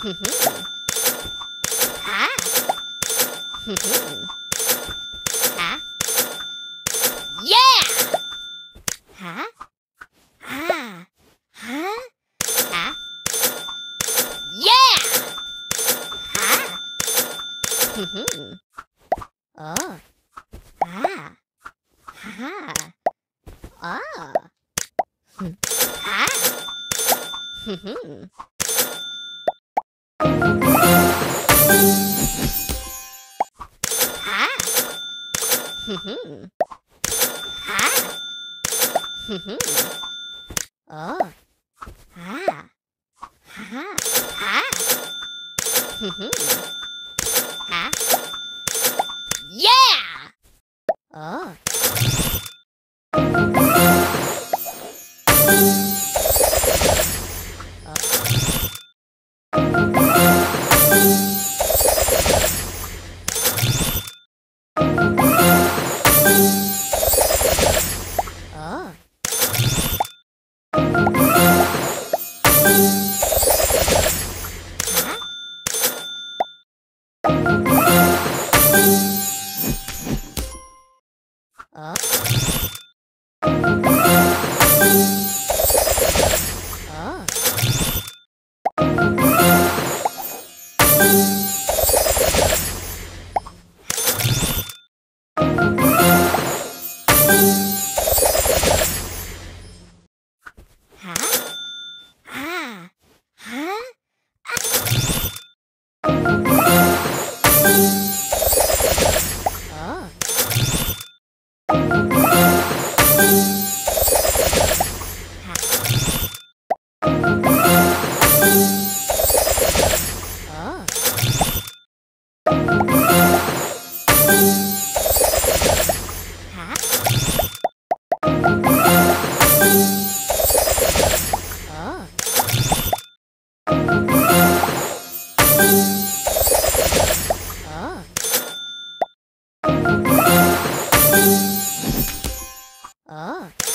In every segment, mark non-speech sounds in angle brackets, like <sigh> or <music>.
Oh. Oh. Ha. Ha. <laughs> Oh. <laughs> Ha. Ha. Ha. Ha. Yeah. Oh. Oh. Oh.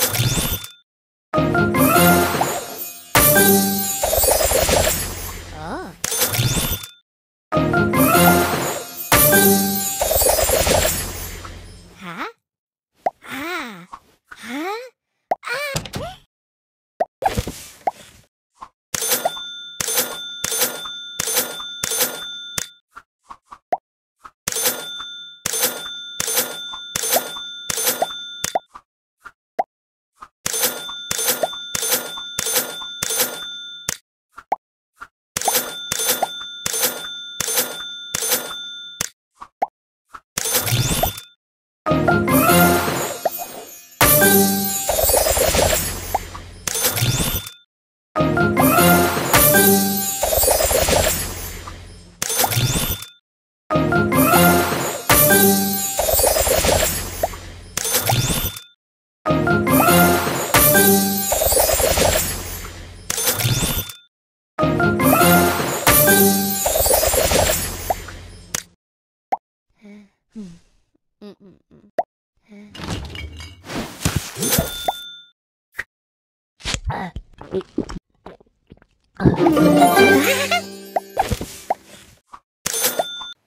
<laughs>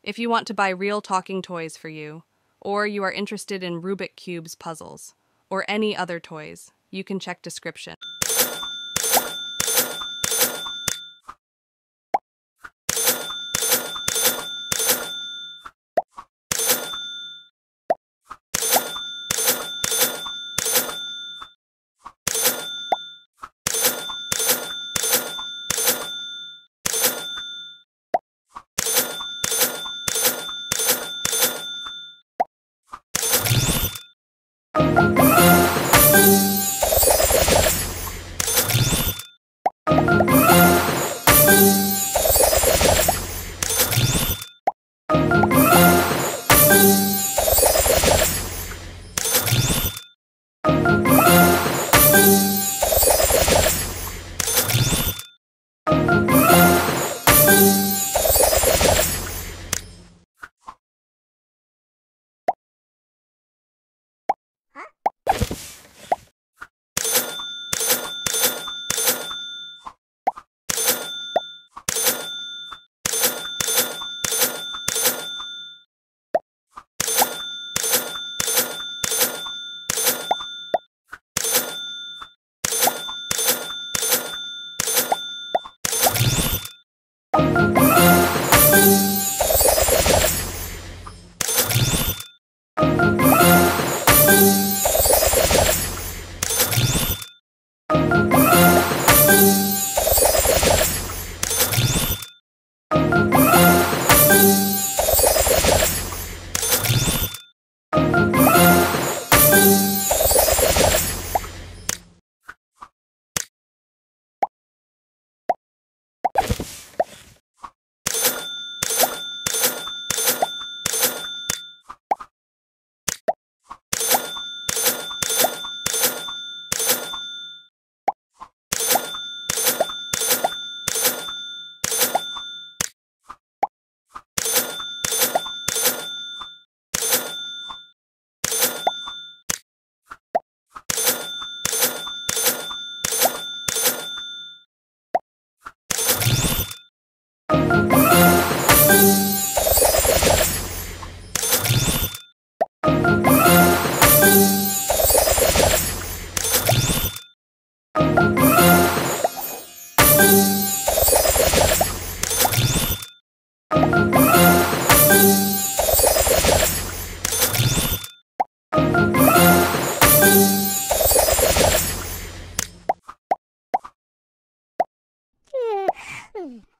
If you want to buy real talking toys for you, or you are interested in Rubik Cubes puzzles, or any other toys, you can check description. করবি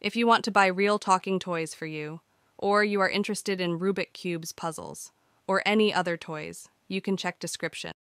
If you want to buy real talking toys for you, or you are interested in Rubik Cubes puzzles, or any other toys, you can check description.